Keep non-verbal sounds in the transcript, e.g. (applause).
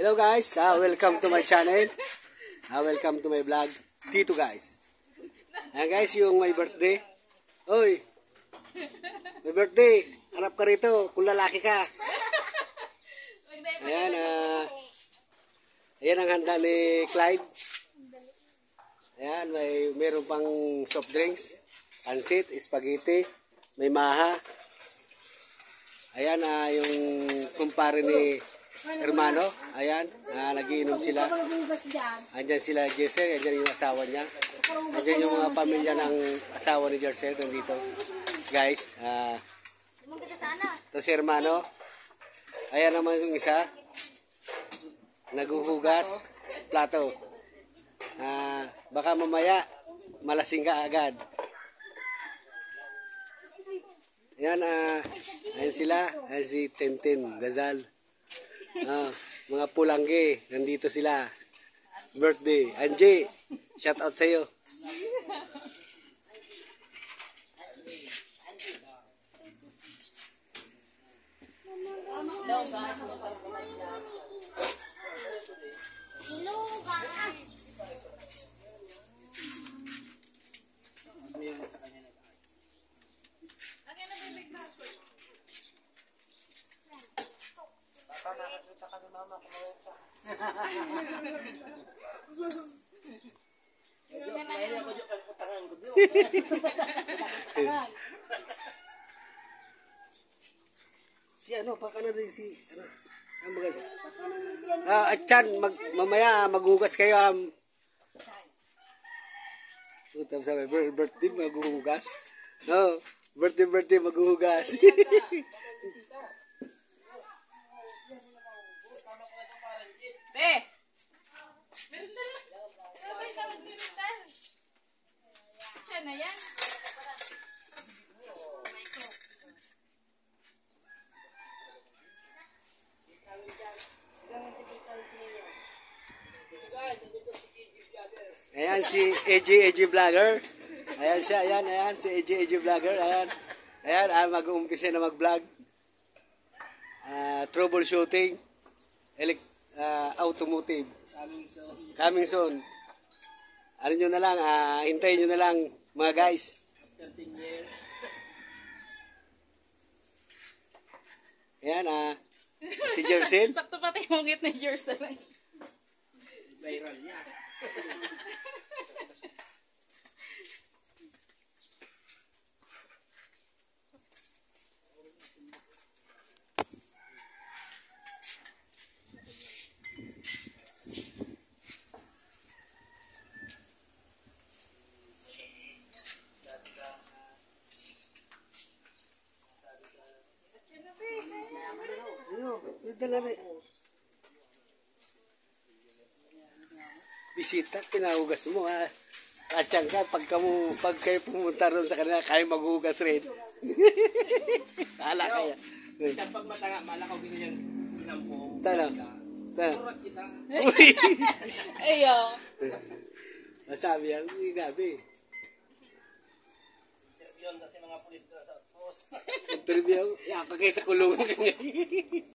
Hello guys, ah, welcome to my channel. Ah, welcome to my vlog. Tito guys. Ayan guys, yung my birthday. Oy. My birthday. Harap ka rito kung lalaki ka. Ayan, ah. ayan ang handa ni Clyde. Ayan, may meron pang soft drinks, pansit, spaghetti, may maha. Ayan, ah, yung kumpare ni Hermano. Ayan, ah, nagiinom sila. Andyan sila Jesse, andyan yung asawa niya. Andyan yung mga pamilya ng asawa ni Jesse nandito. Guys, sana. ito si Hermano. Ayan naman yung isa. Naguhugas. Plato. Ah, baka mamaya malasing ka agad. Ayan, ah, ayan sila. Ayan si Tintin, Gazal. Ah, mga pulangge, nandito sila. Birthday. Angie, shout out sa'yo. Iluga. (laughs) Si ano, baka na rin si, ano, ang mga, ah, at Chan, mag, mamaya, maghugas kayo, um, Puta, sabi, bir- birthday, maghuhugas. No, birthday, birthday, maghuhugas. (laughs) Be! Meron na lang. Sabay ka magbirinda. Siya na yan. Ayan si AJ AJ Vlogger. Ayan siya, ayan, ayan si AJ AJ Vlogger. Ayan. Ayan, ah, mag-uumpisa na mag-vlog. Ah, troubleshooting. Elect, ah, automotive. Coming soon. Ano nyo na lang, ah, hintayin nyo na lang mga guys. Ayan, ah, si (laughs) Jersen. Sakto pati yung ngit ni Bisita, pinahugas mo ha. At yan ka, pag, kamu, pag kayo pumunta ron sa kanila, kayo maghugas rin. (laughs) Hala kaya. Pag matanga, malakaw din yan. Pinampong. Tala. Tala. Turat kita. (laughs) Ayo. Masabi yan, hindi gabi. Yun kasi mga pulis doon sa post. Interview, yan ka kayo sa kulungan. (laughs)